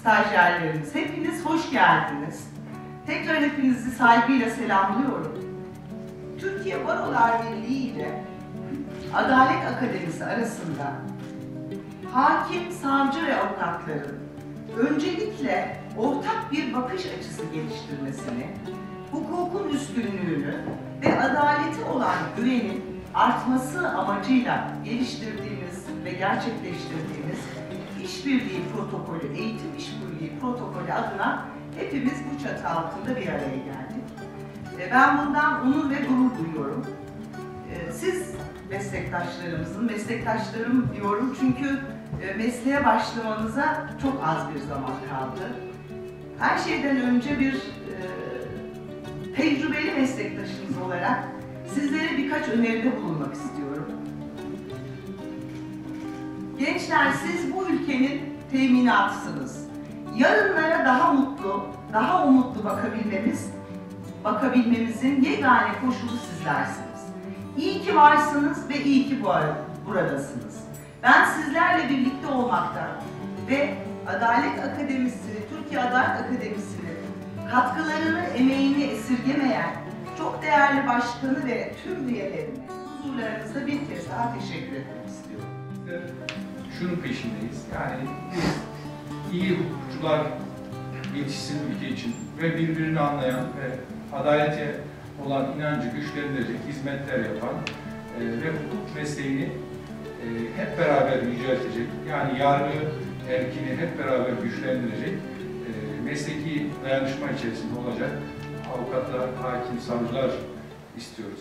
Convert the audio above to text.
stajyerlerimiz, hepiniz hoş geldiniz. Tekrar hepinizi saygıyla selamlıyorum. Türkiye Barolar Birliği ile Adalet Akademisi arasında hakim, savcı ve avukatların öncelikle ortak bir bakış açısı geliştirmesini, hukukun üstünlüğünü ve adaleti olan güvenin artması amacıyla geliştirdiğimiz ve gerçekleştirdiğimiz işbirliği protokolü, eğitim işbirliği protokolü adına hepimiz bu çatı altında bir araya geldik. Ben bundan onur ve gurur duyuyorum. E, Siz meslektaşlarımızın, meslektaşlarım diyorum çünkü e, mesleğe başlamanıza çok az bir zaman kaldı. Her şeyden önce bir e, tecrübeli meslektaşınız olarak sizlere birkaç öneride bulunmak istiyorum. Gençler siz bu ülkenin teminatısınız. Yarınlara daha mutlu, daha umutlu bakabilmemiz, bakabilmemizin yegane koşulu sizlersiniz. İyi ki varsınız ve iyi ki bu buradasınız. Ben sizlerle birlikte olmaktan ve Adalet Akademisi'ni, Türkiye Adalet Akademisi'nin katkılarını, emeğini esirgemeyen çok değerli başkanı ve tüm üyelerine huzurlarınızda bir kez daha teşekkür etmek istiyorum. Şunun peşindeyiz. Yani biz iyi hukukçular yetişsin ülke için ve birbirini anlayan ve adalete olan inancı güçlendirecek hizmetler yapan e, ve hukuk mesleğini e, hep beraber yüceltecek, yani yargı erkini hep beraber güçlendirecek e, mesleki dayanışma içerisinde olacak avukatlar, hakim, savcılar istiyoruz.